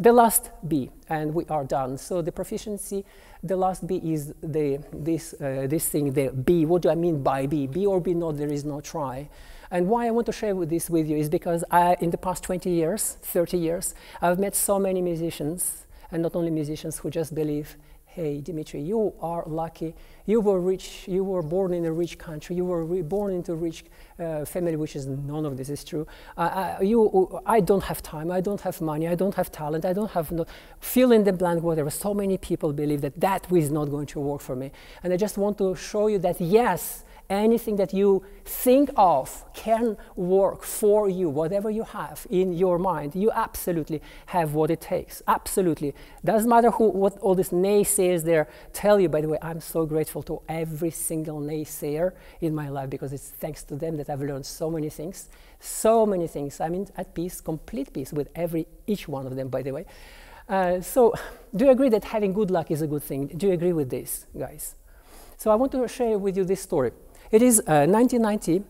the last B, and we are done. So the proficiency, the last B is the, this, uh, this thing, the B. What do I mean by be? be or B not, there is no try. And why I want to share this with you is because I, in the past 20 years, 30 years, I've met so many musicians, and not only musicians who just believe hey, Dimitri, you are lucky. You were rich. You were born in a rich country. You were born into a rich uh, family, which is none of this is true. I, you, I don't have time. I don't have money. I don't have talent. I don't have no, fill in the blank, whatever. So many people believe that that is not going to work for me. And I just want to show you that yes, anything that you think of can work for you, whatever you have in your mind. You absolutely have what it takes. Absolutely. Doesn't matter who, what all these naysayers there tell you. By the way, I'm so grateful to every single naysayer in my life because it's thanks to them that I've learned so many things. So many things. I'm at peace, complete peace with every each one of them, by the way. Uh, so, do you agree that having good luck is a good thing? Do you agree with this, guys? So, I want to share with you this story. It is uh, 1990,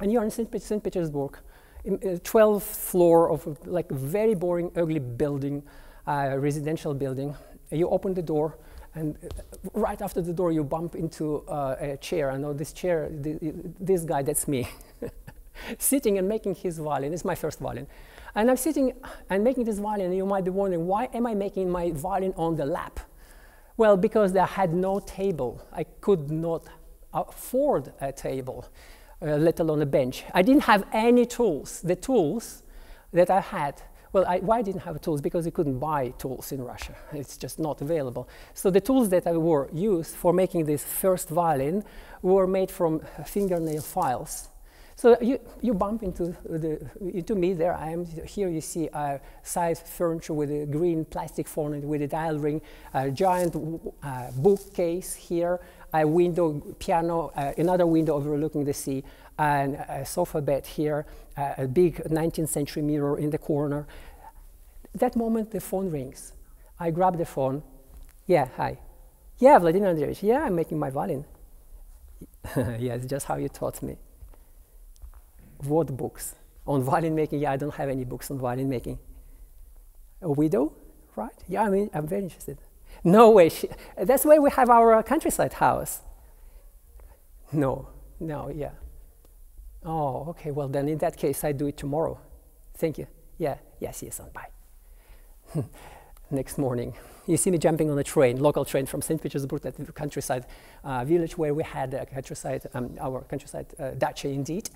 and you're in St. Petersburg, in, uh, 12th floor of like a very boring, ugly building, uh, residential building. You open the door, and uh, right after the door, you bump into uh, a chair. I know this chair, this guy, that's me, sitting and making his violin. It's my first violin. And I'm sitting and making this violin, and you might be wondering, why am I making my violin on the lap? Well, because I had no table. I could not afford a table, uh, let alone a bench. I didn't have any tools. The tools that I had, well, I, why I didn't have tools? Because you couldn't buy tools in Russia. It's just not available. So the tools that I were used for making this first violin were made from fingernail files. So you, you bump into, the, into me there. I am here. You see a size furniture with a green plastic phone with a dial ring, a giant uh, bookcase here, a window, piano, uh, another window overlooking the sea, and a sofa bed here, uh, a big 19th century mirror in the corner. That moment, the phone rings. I grab the phone. Yeah, hi. Yeah, Vladimir Andreevich. Yeah, I'm making my violin. yeah, it's just how you taught me. What books? On violin making? Yeah, I don't have any books on violin making. A widow? Right? Yeah, I mean, I'm very interested. No way. She, that's why we have our countryside house. No, no, yeah. Oh, okay. Well, then in that case, I do it tomorrow. Thank you. Yeah. See you soon. Bye. Next morning, you see me jumping on a train, local train from St. Petersburg, that the countryside uh, village where we had a countryside, um, our countryside uh, dacha indeed.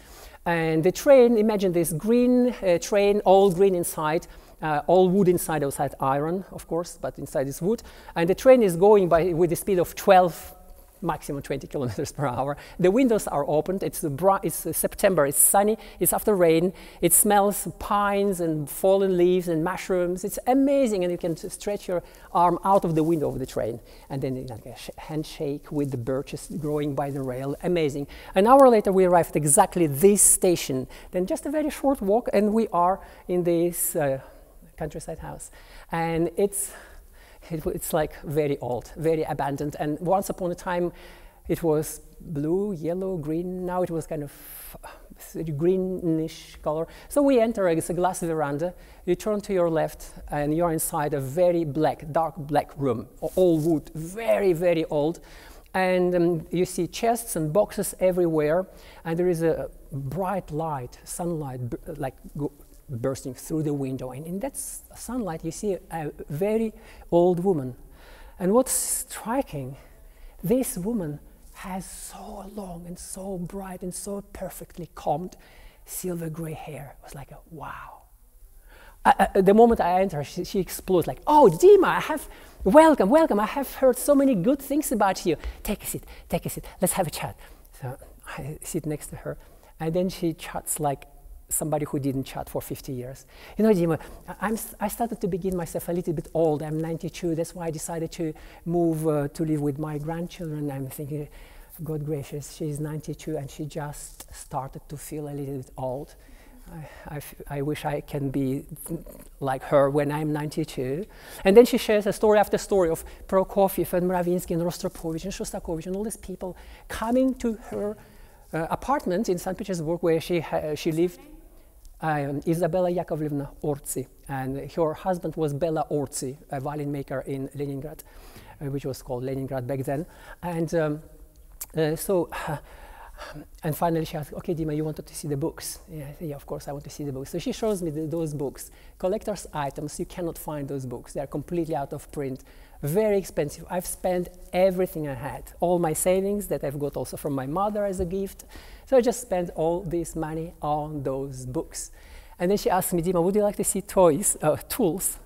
And the train, imagine this green uh, train, all green inside, uh, all wood inside, outside iron, of course, but inside is wood. And the train is going by with the speed of 12 maximum 20 kilometers per hour. The windows are opened. It's, it's uh, September. It's sunny. It's after rain. It smells pines and fallen leaves and mushrooms. It's amazing, and you can stretch your arm out of the window of the train, and then like a handshake with the birches growing by the rail. Amazing. An hour later, we arrive at exactly this station. Then just a very short walk, and we are in this uh, countryside house, and it's it, it's like very old, very abandoned. And once upon a time, it was blue, yellow, green. Now it was kind of uh, greenish color. So we enter, it's a glass veranda. You turn to your left, and you're inside a very black, dark black room, all wood, very, very old. And um, you see chests and boxes everywhere, and there is a bright light, sunlight, like bursting through the window. And in that sunlight, you see a very old woman. And what's striking, this woman has so long and so bright and so perfectly combed silver gray hair. It was like a wow. Uh, uh, the moment I enter, she, she explodes like, "Oh, Dima, I have welcome, welcome. I have heard so many good things about you. Take a seat, take a seat. Let's have a chat." So I sit next to her, and then she chats like somebody who didn't chat for 50 years. You know, Dima, I'm, I started to begin myself a little bit old. I'm 92. That's why I decided to move uh, to live with my grandchildren. I'm thinking, God gracious, she's 92 and she just started to feel a little bit old. I, wish I can be like her when I'm 92. And then she shares a story after story of Prokofiev and Mravinsky and Rostropovich and Shostakovich and all these people coming to her uh, apartment in St. Petersburg where she, she lived um, Isabella Yakovlevna Ortsi, and her husband was Bela Ortsi, a violin maker in Leningrad, uh, which was called Leningrad back then. And um, uh, so, and finally she asked, okay, Dima, you wanted to see the books? Yeah, yeah, of course I want to see the books. So she shows me the, those books. Collector's items, you cannot find those books. They are completely out of print, very expensive. I've spent everything I had, all my savings that I've got also from my mother as a gift. So I just spent all this money on those books. And then she asked me, Dima, would you like to see toys, uh, tools?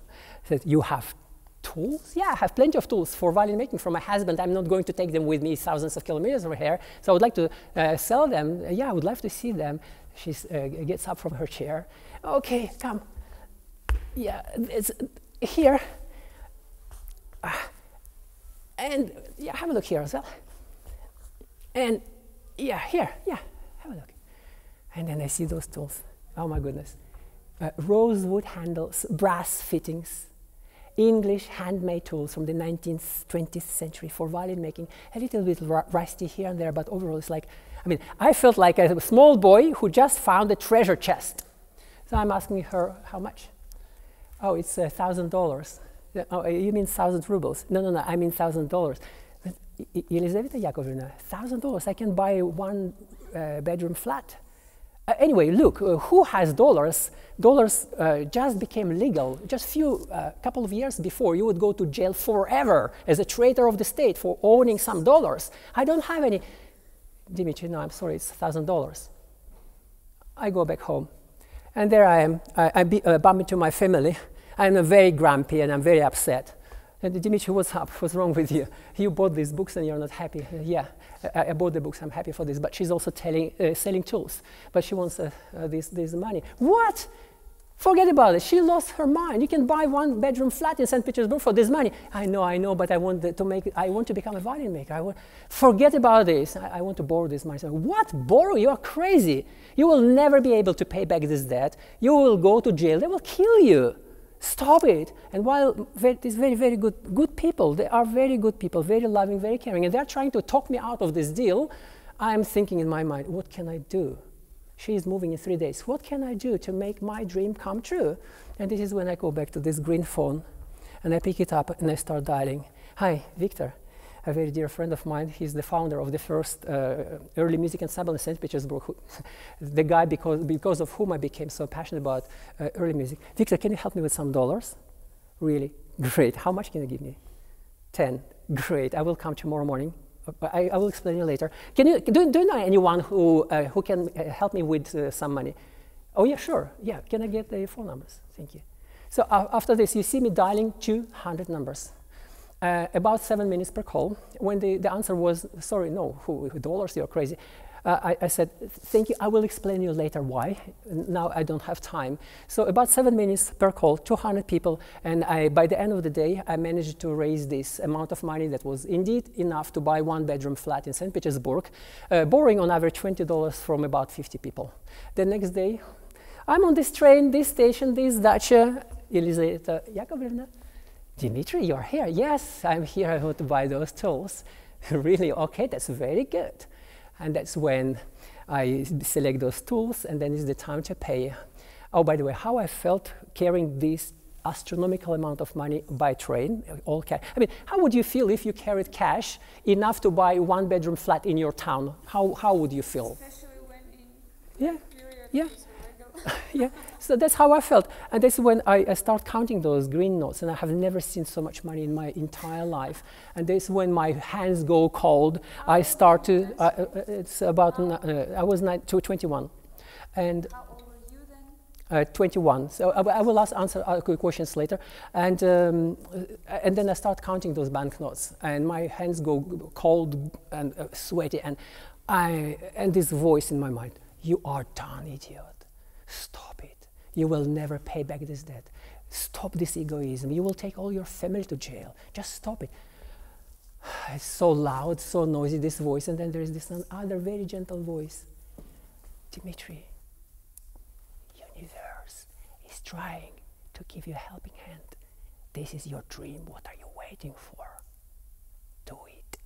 I said, you have tools? Yeah, I have plenty of tools for violin making from my husband. I'm not going to take them with me thousands of kilometers over here. So I would like to uh, sell them. Yeah, I would love to see them. She uh, gets up from her chair. Okay, come. Yeah, it's here. Uh, and yeah, have a look here as well. And yeah, here, yeah, have a look. And then I see those tools. Oh my goodness. Uh, rosewood handles, brass fittings, English handmade tools from the 19th, 20th century for violin making. A little bit rusty here and there, but overall it's like, I mean, I felt like a small boy who just found a treasure chest. So I'm asking her, how much? Oh, it's a thousand dollars. Oh, you mean thousand rubles? No, no, no, I mean thousand dollars. Elizaveta Yakovlevna, thousand dollars, I can buy one uh, bedroom flat. Uh, anyway, look, uh, who has dollars? Dollars uh, just became legal. Just a few, uh, couple of years before, you would go to jail forever as a traitor of the state for owning some dollars. I don't have any. Dimitri, no, I'm sorry, it's thousand dollars. I go back home, and there I am. I, I be, uh, bump into my family. I'm very grumpy and I'm very upset. And Dimitri, what's up? What's wrong with you? You bought these books and you're not happy. Uh, yeah, I, I, bought the books. I'm happy for this. But she's also telling, uh, selling tools. But she wants uh, uh, this, this money. What? Forget about it. She lost her mind. You can buy one bedroom flat in St. Petersburg for this money. I know, I know, but I want to make. I want to become a violin maker. I forget about this. I, I want to borrow this money. So, what? Borrow? You are crazy. You will never be able to pay back this debt. You will go to jail. They will kill you. Stop it. And while these very, very good, good people, they are very good people, very loving, very caring, and they're trying to talk me out of this deal, I'm thinking in my mind, what can I do? She is moving in three days. What can I do to make my dream come true? And this is when I go back to this green phone and I pick it up and I start dialing. Hi, Victor a very dear friend of mine. He's the founder of the first uh, early music ensemble in St. Petersburg, who, the guy because, because of whom I became so passionate about uh, early music. Victor, can you help me with some dollars? Really? Great. How much can you give me? 10. Great. I will come tomorrow morning. Uh, I, I will explain you later. Can you, do, do you know anyone who, uh, who can uh, help me with uh, some money? Oh, yeah, sure. Yeah. Can I get the phone numbers? Thank you. So after this, you see me dialing 200 numbers uh, about seven minutes per call. When the, the answer was, sorry, no, who, dollars, you're crazy. Uh, I, I, said, thank you, I will explain you later why. Now I don't have time. So about seven minutes per call, 200 people, and I, by the end of the day, I managed to raise this amount of money that was indeed enough to buy one bedroom flat in St. Petersburg, uh, borrowing on average $20 from about 50 people. The next day, I'm on this train, this station, this dacha, Elizaveta Yakovlevna, Dimitri, you're here. Yes, I'm here. I want to buy those tools. really? Okay, that's very good. And that's when I select those tools, and then it's the time to pay. Oh, by the way, how I felt carrying this astronomical amount of money by train, all cash. I mean, how would you feel if you carried cash enough to buy one bedroom flat in your town? How, how would you feel? Especially when in yeah. yeah. yeah, so that's how I felt. And that's when I, I start counting those green notes, and I have never seen so much money in my entire life. And that's when my hands go cold. I start to, uh, uh, uh it's about, uh, I was nine, 21. And how old were you then? Uh, 21. So I, I will ask answer uh, questions later, and um, and then I start counting those banknotes, and my hands go cold and uh, sweaty, and I and this voice in my mind: "You are done, idiot." Stop it. You will never pay back this debt. Stop this egoism. You will take all your family to jail. Just stop it. It's so loud, so noisy, this voice, and then there is this other very gentle voice. Dimitri, universe is trying to give you a helping hand. This is your dream. What are you waiting for? Do it.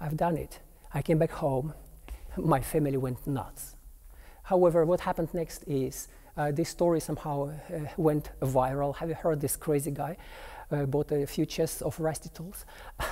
I've done it. I came back home. My family went nuts. However, what happened next is uh, this story somehow uh, went viral. Have you heard this crazy guy? Uh, bought a few chests of rusty tools.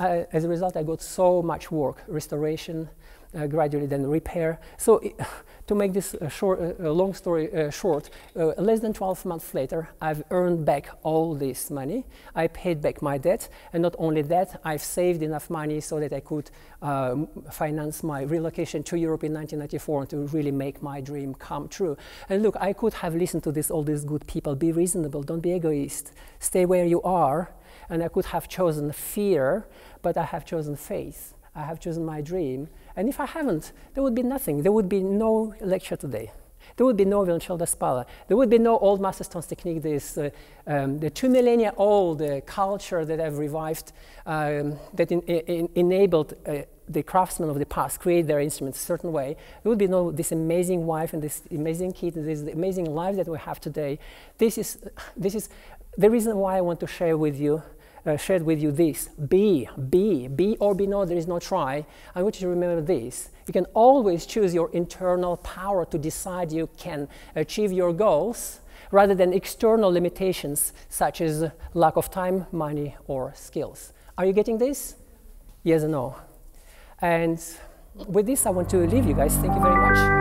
Uh, as a result, I got so much work, restoration, uh, gradually then repair. So it, to make this short, uh, long story uh, short, uh, less than 12 months later, I've earned back all this money. I paid back my debt, and not only that, I've saved enough money so that I could um, finance my relocation to Europe in 1994 and to really make my dream come true. And look, I could have listened to this, all these good people. Be reasonable, don't be egoist, stay where you are. And I could have chosen fear, but I have chosen faith. I have chosen my dream. And if I haven't, there would be nothing. There would be no lecture today. There would be no Violoncello Spalla. There would be no old master stones technique, this uh, um, the two millennia old uh, culture that I've revived, um, that in, in, enabled uh, the craftsmen of the past create their instruments a certain way. There would be no this amazing wife and this amazing kid, and this amazing life that we have today. This is, this is the reason why I want to share with you uh, shared with you this be, be, be or be not, there is no try. I want you to remember this. You can always choose your internal power to decide you can achieve your goals rather than external limitations such as lack of time, money, or skills. Are you getting this? Yes or no? And with this, I want to leave you guys. Thank you very much.